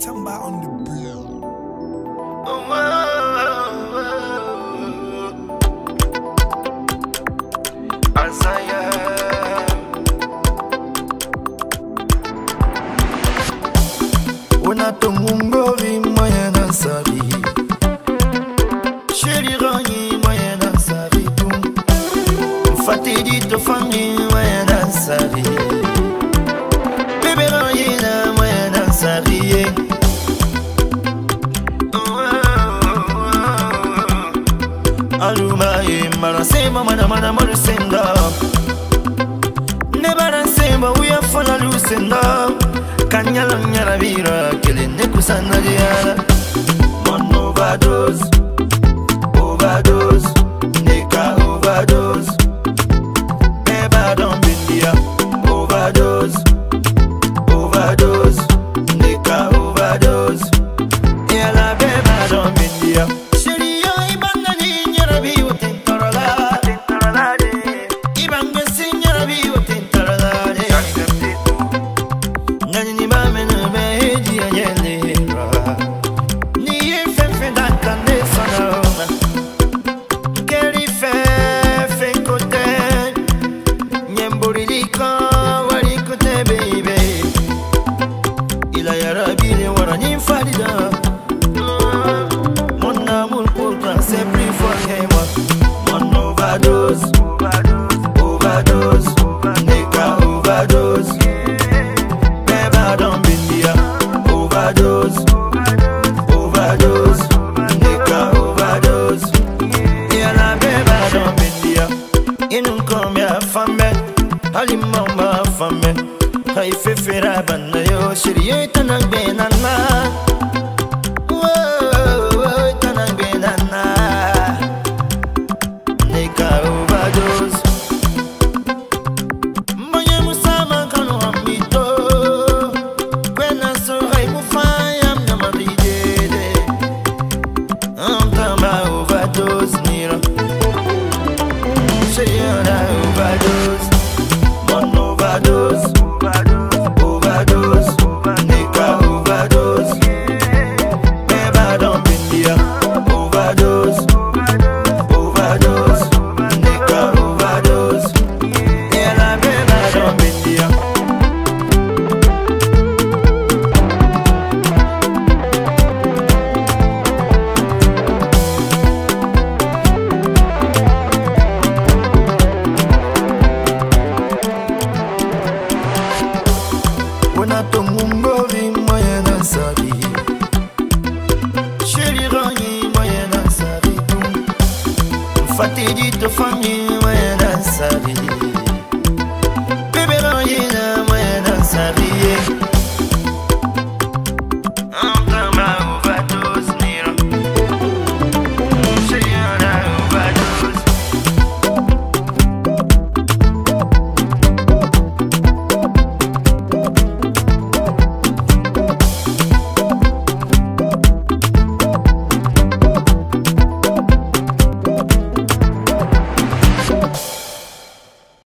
September on the blow. Oh, wow, wow, wow. As I am. unatongungori maya na sari sherirangi maya na balumaye eh, baransemba manamana malusenga. Ne baransemba uyafana lusenga. Kanyalanyala bira kele nekusana lyala monovados fame Hay fifira banna yo shirye tanak benanna mungori moye na sari sheri rangi moye na sari fatidi tofangi moye na sari bebe rangi na